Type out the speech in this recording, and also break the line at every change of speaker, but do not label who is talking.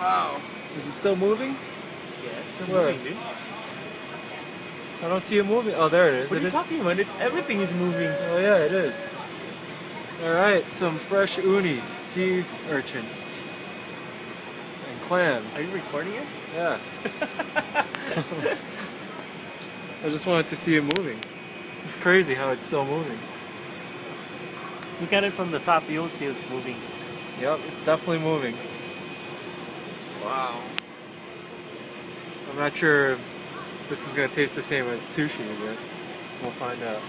Wow. Is it still moving?
Yeah, it's still
Where?
moving, dude.
I don't see it moving. Oh, there it is.
What
it
are you
is.
talking about? It, everything is moving.
Oh yeah, it is. All right, some fresh uni, sea urchin, and clams.
Are you recording it?
Yeah. I just wanted to see it moving. It's crazy how it's still moving.
Look at it from the top, you'll see it's moving.
Yep, it's definitely moving. Wow. I'm not sure if this is gonna taste the same as sushi, but we'll find out.